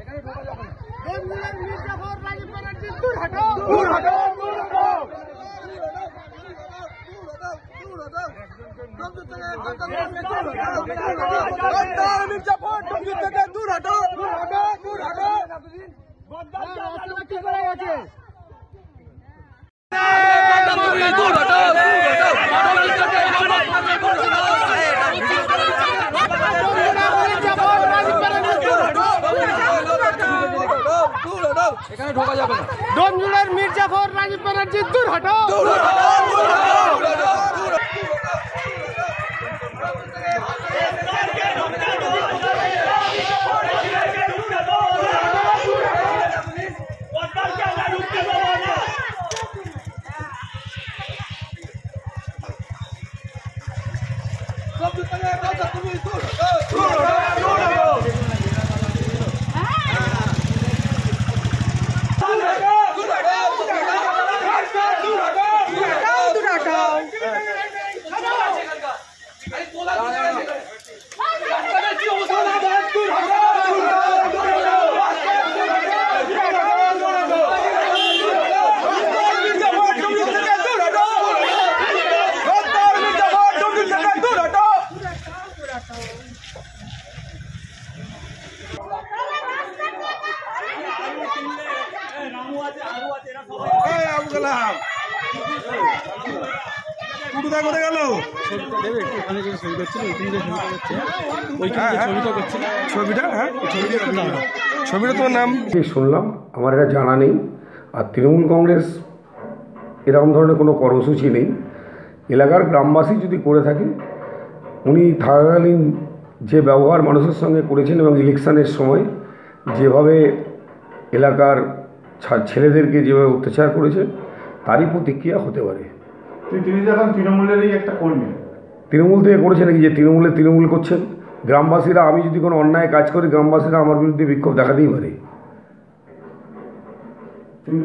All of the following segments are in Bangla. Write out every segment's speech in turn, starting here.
এখানে ঢোকা যাবে না বেঙ্গুলার মির্জাফর রাজীব ব্যানার্জি দূর হটো দূর হটো দূর হটো দূর হটো ডোমজুড়ের মির্জাফর রাজীব ব্যানার্জি দূর হটো কোথায় গেল? ছবিটা হ্যাঁ ছবিটা তোমার নাম? শুনলাম আমার এটা জানা নেই। আর তৃণমূল কংগ্রেস এরকম ধরনের কোনো কর্মসূচি নেই। এলাকার গ্রামবাসী যদি করে থাকে উনি থাকাকালীন যে ব্যবহার মানুষের সঙ্গে করেছেন এবং ইলেকশনের সময় যেভাবে এলাকার ছা- ছেলেদেরকে যেভাবে অত্যাচার করেছেন তারই প্রতিক্রিয়া হতে পারে। তিনি যখন তৃণমূলেরই একটা কর্মী। তৃণমূল থেকে করেছে নাকি? যে তৃণমূলে তৃণমূল করছেন গ্রামবাসীরা আমি যদি কোনো অন্যায় কাজ করি গ্রামবাসীরা আমার বিরুদ্ধে বিক্ষোভ দেখাতেই পারে।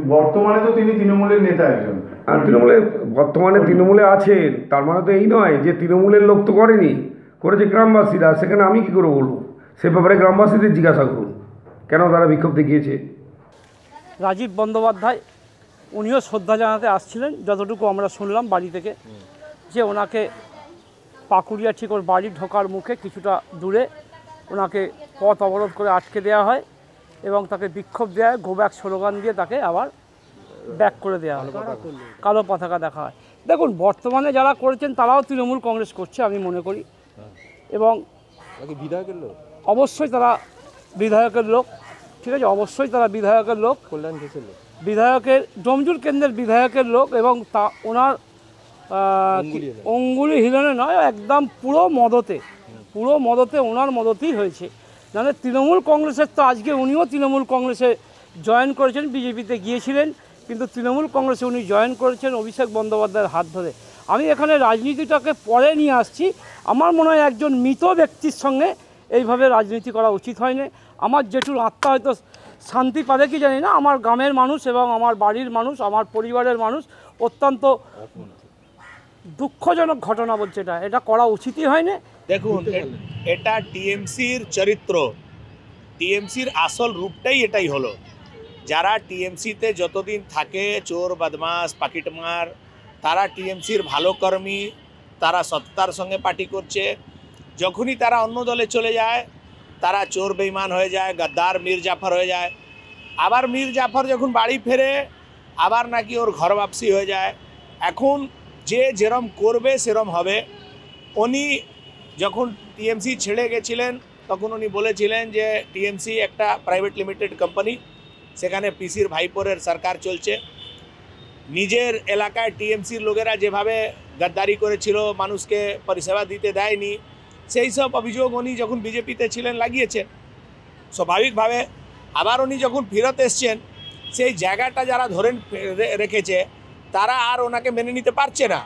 বর্তমানে তো তিনি তৃণমূলের নেতা একজন। আর তৃণমূলে বর্তমানে তৃণমূলে আছেন তার মানে তো এই নয় যে তৃণমূলের লোক তো করেনি। করেছে গ্রামবাসীরা সেখানে আমি কি করে বলব? সে ব্যাপারে গ্রামবাসীদের জিজ্ঞাসা করুন। কেন তারা বিক্ষোভ দেখিয়েছে? রাজীব বন্দ্যোপাধ্যায় উনিও শ্রদ্ধা জানাতে আসছিলেন যতটুকু আমরা শুনলাম বাড়ি থেকে যে ওনাকে পাকুড়িয়া ঠিক ওর বাড়ি ঢোকার মুখে কিছুটা দূরে ওনাকে পথ অবরোধ করে আটকে দেওয়া হয় এবং তাকে বিক্ষোভ দেওয়া হয় গোব্যাক স্লোগান দিয়ে তাকে আবার ব্যাক করে দেওয়া হয়। কালো পতাকা দেখা হয়। দেখুন বর্তমানে যারা করেছেন তারাও তৃণমূল কংগ্রেস করছে আমি মনে করি। এবং বিধায়কের লোক? অবশ্যই তারা বিধায়কের লোক ঠিক আছে অবশ্যই তারা বিধায়কের লোক। কল্যাণ বিধায়কের ডোমজুর কেন্দ্রের বিধায়কের লোক এবং তা ওনার অঙ্গুলি হিলনে নয় একদম পুরো মদতে পুরো মদতে ওনার মদতেই হয়েছে। নাহলে তৃণমূল কংগ্রেসের তো আজকে উনিও তৃণমূল কংগ্রেসে জয়েন করেছেন বিজেপিতে গিয়েছিলেন কিন্তু তৃণমূল কংগ্রেসে উনি জয়েন করেছেন অভিষেক বন্দ্যোপাধ্যায়ের হাত ধরে। আমি এখানে রাজনীতিটাকে পরে নিয়ে আসছি। আমার মনে হয় একজন মৃত ব্যক্তির সঙ্গে এইভাবে রাজনীতি করা উচিত হয়নি। আমার জেঠুর আত্মা হয়তো শান্তি পাবে কি জানি না? আমার গ্রামের মানুষ এবং আমার বাড়ির মানুষ, আমার পরিবারের মানুষ অত্যন্ত দুঃখজনক ঘটনা বলছে এটা। এটা করা উচিতই হয়নি। দেখুন এটা টিএমসির চরিত্র। টিএমসির আসল রূপটাই এটাই হলো। যারা টিএমসিতে যতদিন থাকে, চোর বদমাস পাকিটমার, তারা টিএমসির ভালো কর্মী, তারা সত্তার সঙ্গে পার্টি করছে। যখনই তারা অন্য দলে চলে যায়, তারা চোর বেইমান হয়ে যায়, গাদ্দার, মীর জাফর হয়ে যায়। আবার মীর জাফর যখন বাড়ি ফেরে, আবার নাকি ওর ঘর বাপসি হয়ে যায়। এখন যে যেরম করবে, সেরম হবে। উনি যখন টিএমসি ছেড়ে গেছিলেন, তখন উনি বলেছিলেন যে, টিএমসি একটা প্রাইভেট লিমিটেড কোম্পানি, সেখানে পিসির ভাইপোরের সরকার চলছে। নিজের এলাকায় টিএমসির লোকেরা যেভাবে গাদ্দারি করেছিল, মানুষকে পরিষেবা দিতে দেয়নি, সেই সব অভিযোগ উনি যখন বিজেপিতে ছিলেন, লাগিয়েছেন। স্বাভাবিকভাবে আবার উনি যখন ফেরত এসছেন, সেই জায়গাটা যারা ধরেন রেখেছে, তারা আর ওনাকে মেনে নিতে পারছে না।